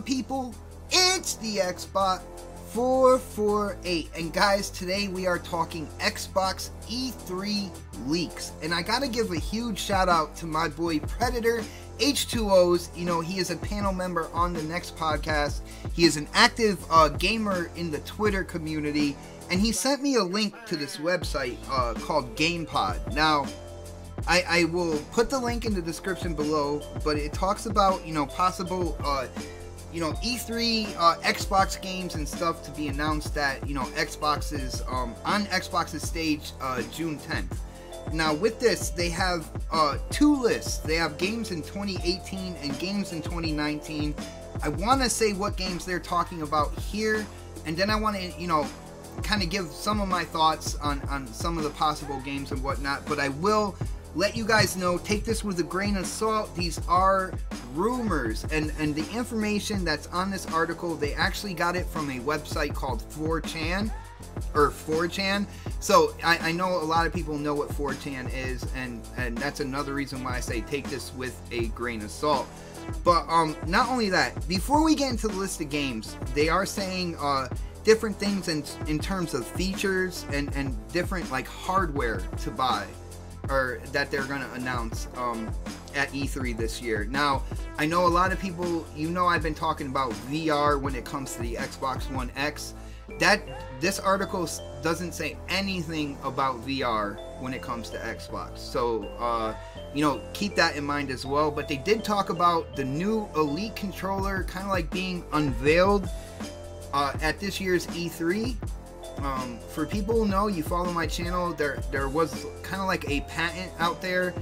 on, people? It's the Xbot 448. And guys, today we are talking Xbox E3 leaks. And I gotta give a huge shout out to my boy Predator H2Os. You know, he is a panel member on the next podcast. He is an active uh, gamer in the Twitter community. And he sent me a link to this website uh, called GamePod. Now, I, I, will put the link in the description below, but it talks about, you know, possible uh, you know E3 uh, Xbox games and stuff to be announced that you know Xbox is um, on Xbox's stage uh, June 10th. Now with this, they have uh, two lists. They have games in 2018 and games in 2019. I want to say what games they're talking about here, and then I want to you know kind of give some of my thoughts on on some of the possible games and whatnot. But I will let you guys know take this with a grain of salt. These are rumors and and the information that's on this article they actually got it from a website called 4chan or 4chan so I, I know a lot of people know what 4chan is and and that's another reason why i say take this with a grain of salt. But um not only that before we get into the list of games they are saying uh different things in in terms of features and and different like hardware to buy or that they're going to announce um, at E3 this year. Now, I know a lot of people, you know, I've been talking about VR when it comes to the Xbox One X. That this article doesn't say anything about VR when it comes to Xbox. So, uh, you know, keep that in mind as well. But they did talk about the new Elite controller kind of like being unveiled uh, at this year's E3. Um, for people who know, you follow my channel, there there was kind of like a patent out there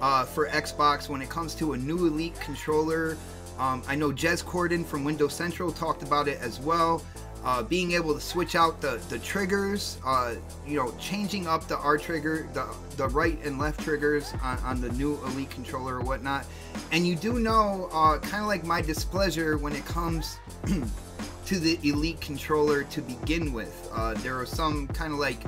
uh, for Xbox when it comes to a new Elite controller. Um, I know Jez Corden from Windows Central talked about it as well. Uh, being able to switch out the, the triggers, uh, you know, changing up the R trigger, the, the right and left triggers on, on the new Elite controller or whatnot. And you do know, uh, kind of like my displeasure when it comes to the Elite controller to begin with. Uh, there are some kind of like,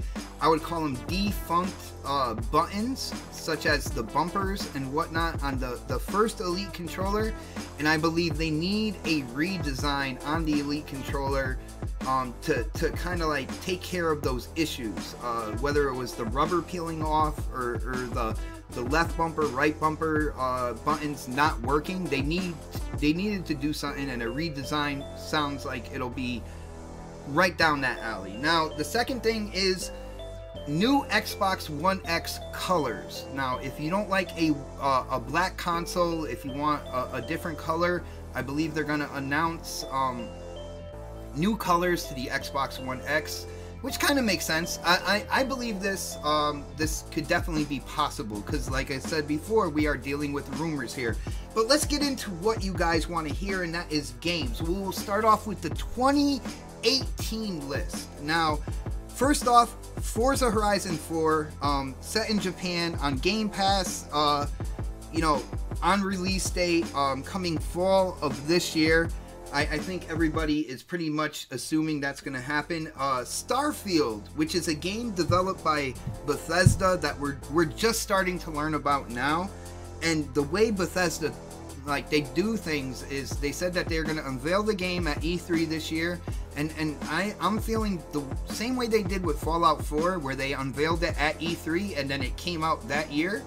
I would call them defunct uh, buttons, such as the bumpers and whatnot on the, the first Elite controller. And I believe they need a redesign on the Elite controller um, to, to kind of like take care of those issues. Uh, whether it was the rubber peeling off or, or the the left bumper, right bumper uh, buttons not working. They need they needed to do something, and a redesign sounds like it'll be right down that alley. Now, the second thing is new Xbox One X colors. Now, if you don't like a uh, a black console, if you want a, a, different color, I believe they're gonna announce um, new colors to the Xbox One X which kind of makes sense. I, I, I believe this um, this could definitely be possible because, like I said before, we are dealing with rumors here. But let's get into what you guys want to hear, and that is games. We will start off with the 2018 list. Now, first off, Forza Horizon 4, um, set in Japan on Game Pass. Uh, you know, on release date, um, coming fall of this year. I, I, think everybody is pretty much assuming that's going to happen. Uh, Starfield, which is a game developed by Bethesda that we're we're just starting to learn about now, and the way Bethesda like they do things is they said that they're going to unveil the game at E3 this year, and and I I'm feeling the same way they did with Fallout 4, where they unveiled it at E3 and then it came out that year.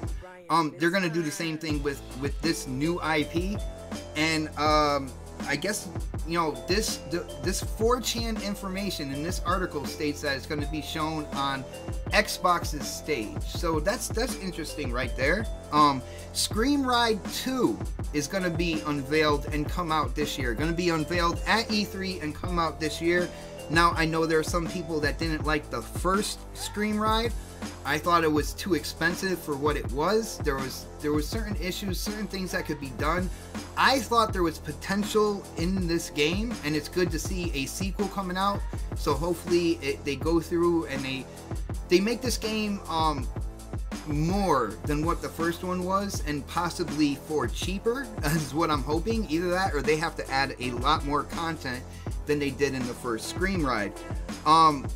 Um, they're going to do the same thing with with this new IP, and um I guess you know this this 4chan information in this article states that it's going to be shown on Xbox's stage. So that's that's interesting right there. Um, Scream Ride 2 is going to be unveiled and come out this year. Going to be unveiled at E3 and come out this year. Now I know there are some people that didn't like the first Scream Ride. I thought it was too expensive for what it was. There was there was certain issues, certain things that could be done. I thought there was potential in this game, and it's good to see a sequel coming out. So hopefully it, they go through and they they make this game um, more than what the first one was, and possibly for cheaper, is what I'm hoping. Either that, or they have to add a lot more content than they did in the first Scream Ride. Um,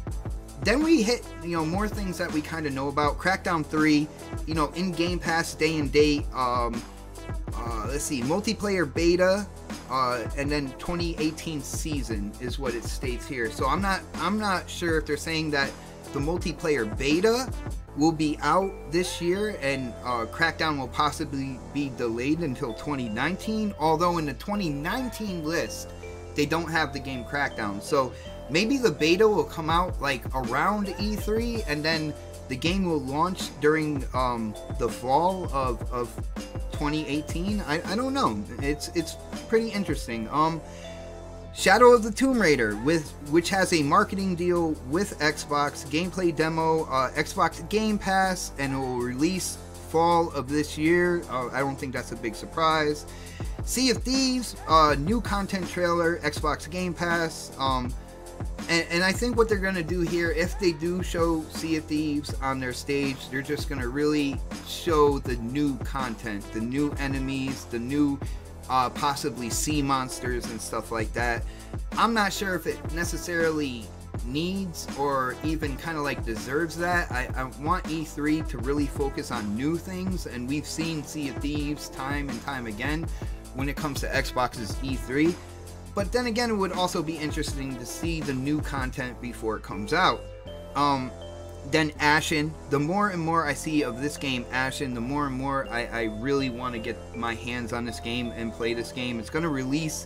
then we hit, you know, more things that we kind of know about. Crackdown 3, you know, in Game Pass day and date. Um, uh, let's see, multiplayer beta uh, and then 2018 season is what it states here. So I'm not I'm not sure if they're saying that the multiplayer beta will be out this year and uh, Crackdown will possibly be delayed until 2019. Although in the 2019 list, they don't have the game Crackdown. So maybe the beta will come out like around E3 and then the game will launch during um, the fall of, of 2018. I, I don't know. It's it's pretty interesting. Um, Shadow of the Tomb Raider, with which has a marketing deal with Xbox, gameplay demo, uh, Xbox Game Pass, and will release fall of this year. Uh, I don't think that's a big surprise. Sea of Thieves, uh, new content trailer, Xbox Game Pass. Um, and, and, I think what they're going to do here, if they do show Sea of Thieves on their stage, they're just going to really show the new content, the new enemies, the new uh, possibly sea monsters and stuff like that. I'm not sure if it necessarily needs or even kind of like deserves that. I, I, want E3 to really focus on new things, and we've seen Sea of Thieves time and time again when it comes to Xbox's E3. But then again, it would also be interesting to see the new content before it comes out. Um, then Ashen. The more and more I see of this game, Ashen, the more and more I, I really want to get my hands on this game and play this game. It's going to release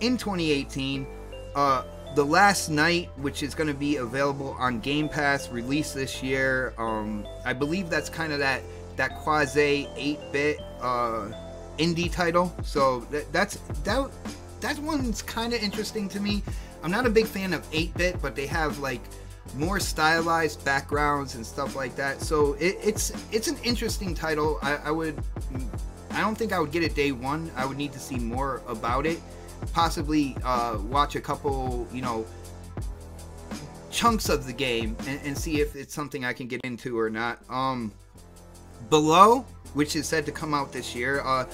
in 2018. Uh, the Last Night, which is going to be available on Game Pass, released this year. Um, I believe that's kind of that that quasi 8-bit uh, indie title. So that, that's that that one's kind of interesting to me. I'm not a big fan of 8-bit, but they have like more stylized backgrounds and stuff like that. So it, it's it's an interesting title. I, I would I don't think I would get it day one. I would need to see more about it. Possibly uh, watch a couple, you know, chunks of the game and, and, see if it's something I can get into or not. Um, Below, which is said to come out this year. Uh,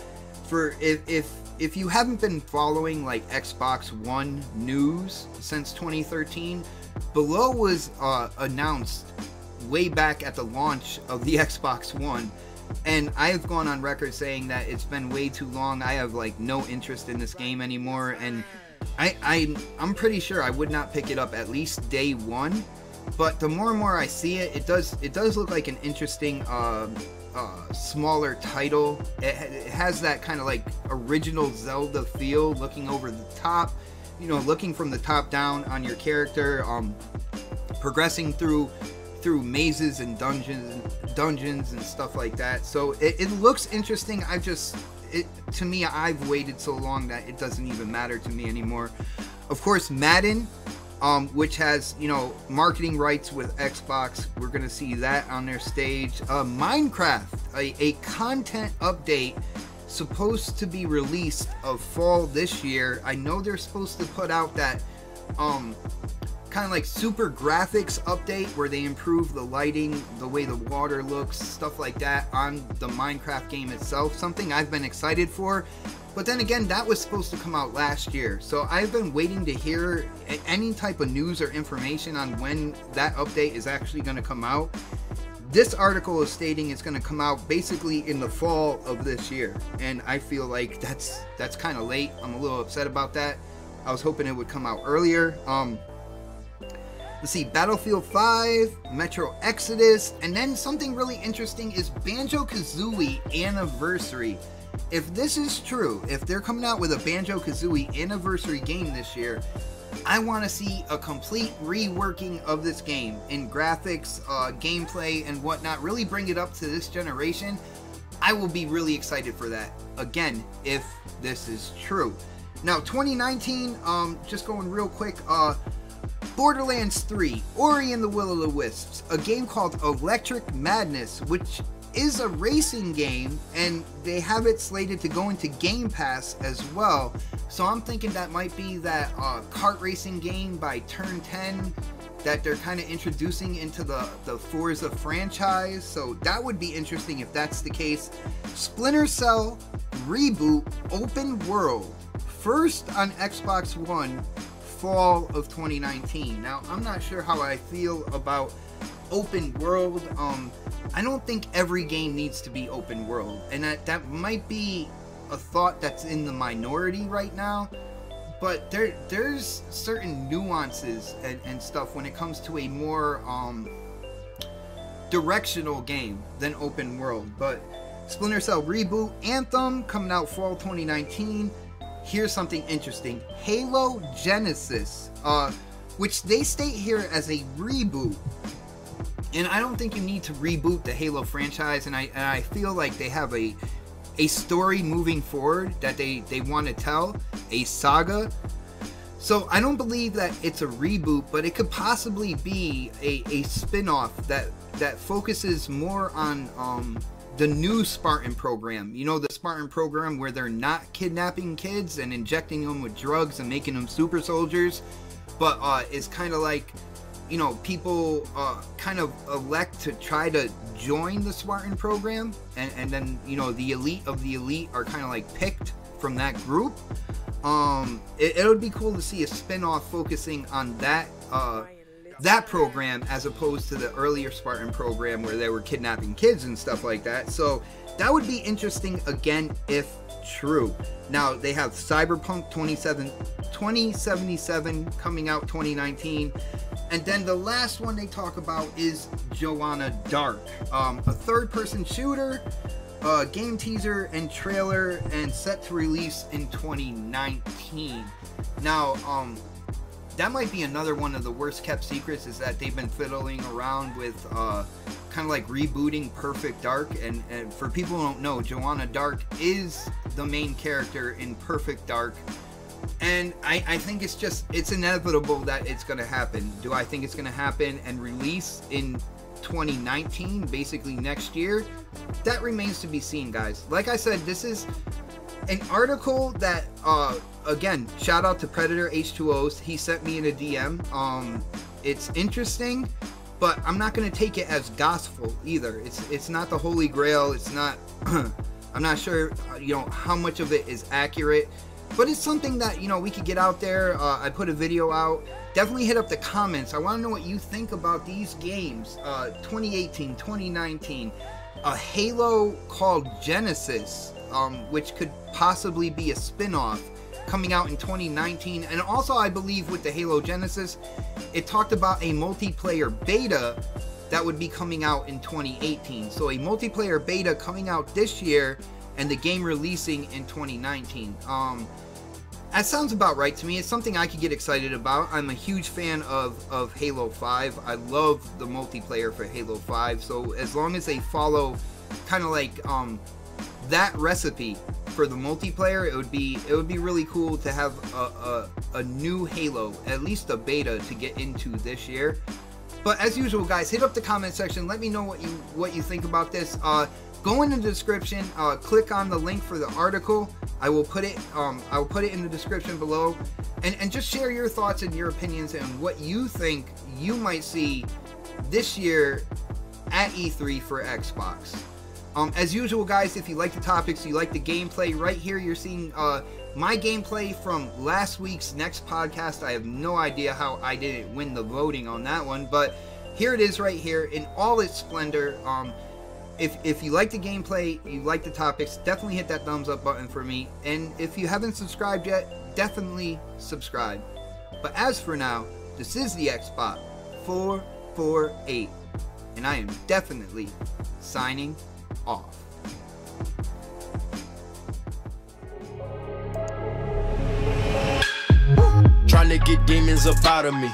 for if if if you haven't been following like Xbox One news since 2013 Below was uh, announced way back at the launch of the Xbox One, and I have gone on record saying that it's been way too long. I have like no interest in this game anymore, and I, I I'm pretty sure I would not pick it up at least day one. But the more and more I see it, it does it does look like an interesting uh, uh, smaller title. It, it has that kind of like original Zelda feel, looking over the top you know looking from the top down on your character um progressing through through mazes and dungeons dungeons and stuff like that so it, it looks interesting i just it to me i've waited so long that it doesn't even matter to me anymore of course madden um, which has you know marketing rights with xbox we're gonna see that on their stage uh, minecraft a, a content update supposed to be released of fall this year. I know they're supposed to put out that um kind of like super graphics update where they improve the lighting, the way the water looks, stuff like that on the Minecraft game itself. Something I've been excited for. But then again, that was supposed to come out last year. So I've been waiting to hear any type of news or information on when that update is actually going to come out. This article is stating it's going to come out basically in the fall of this year. And i feel like that's that's kind of late. I'm a little upset about that. I was hoping it would come out earlier. Um let's see battlefield 5 metro exodus and then something really interesting is banjo kazooie anniversary if this is true if they're coming out with a banjo kazooie anniversary game this year I want to see a complete reworking of this game in graphics, uh, gameplay, and whatnot. Really bring it up to this generation. I will be really excited for that. Again, if this is true. Now, 2019, um, just going real quick, uh, Borderlands 3, Ori and the Will of the Wisps, a game called Electric Madness, which is a racing game, and they have it slated to go into Game Pass as well. So I'm thinking that might be that uh, kart racing game by Turn 10 that they're kind of introducing into the, the Forza franchise. So that would be interesting if that's the case. Splinter Cell Reboot Open World. First on Xbox One, fall of 2019. Now, I'm not sure how I feel about open world. Um, I don't think every game needs to be open world, and that that might be a thought that's in the minority right now but there there's certain nuances and, and stuff when it comes to a more um, directional game than open world. But Splinter Cell reboot, Anthem coming out fall 2019. Here's something interesting: Halo Genesis, uh, which they state here as a reboot. And I don't think you need to reboot the Halo franchise, and I and I feel like they have a a story moving forward that they they want to tell, a saga. So I don't believe that it's a reboot, but it could possibly be a, a spin-off that that focuses more on um, the new Spartan program. You know, the Spartan program where they're not kidnapping kids and injecting them with drugs and making them super soldiers, but uh, it's kind of like you know, people uh, kind of elect to try to join the Spartan program, and, and then you know the elite of the elite are kind of like picked from that group. Um, it, it, would be cool to see a spin-off focusing on that uh, that program as opposed to the earlier Spartan program where they were kidnapping kids and stuff like that. So that would be interesting again if true. Now they have Cyberpunk 27, 2077 coming out 2019. And then the last one they talk about is Joanna Dark, um, a third person shooter, uh, game teaser and trailer, and set to release in 2019. Now, um, that might be another one of the worst kept secrets is that they've been fiddling around with uh, kind of like rebooting Perfect Dark. And, and for people who don't know, Joanna Dark is the main character in Perfect Dark. And I, I think it's just, it's inevitable that it's going to happen. Do I think it's going to happen and release in 2019, basically next year? That remains to be seen, guys. Like I said, this is an article that uh again shout out to predator h2os he sent me in a dm um it's interesting but i'm not going to take it as gospel either it's it's not the holy grail it's not i'm not sure uh, you know how much of it is accurate but it's something that you know we could get out there. Uh, i put a video out. Definitely hit up the comments. I want to know what you think about these games. Uh 2018 2019 a halo called genesis um, which could possibly be a spin-off coming out in 2019 and also I believe with the Halo Genesis it talked about a multiplayer beta that would be coming out in 2018 so a multiplayer beta coming out this year and the game releasing in 2019 um, that sounds about right to me. It's something I could get excited about. I'm a huge fan of, of Halo 5. I love the multiplayer for Halo 5. So as long as they follow kind of like um, that recipe for the multiplayer, it would be it would be really cool to have a, a, a new Halo, at least a beta, to get into this year. But as usual, guys, hit up the comment section. Let me know what you what you think about this. Uh, go in the description. Uh, click on the link for the article. I will put it. Um, I will put it in the description below, and and just share your thoughts and your opinions and what you think you might see this year at E3 for Xbox. Um, as usual, guys, if you like the topics, you like the gameplay, right here you're seeing uh, my gameplay from last week's next podcast. I have no idea how I didn't win the voting on that one, but here it is right here in all its splendor. Um, if, if you like the gameplay, you like the topics, definitely hit that thumbs up button for me. And if you haven't subscribed yet, definitely subscribe. But as for now, this is the Xbot 448, and I am definitely signing off. Trying to get demons up out of me.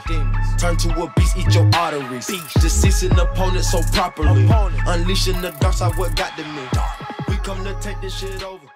Turn to a beast, eat your arteries. Deceasing opponent so properly. Unleashing the dark side, what got to me. We come to take this shit over.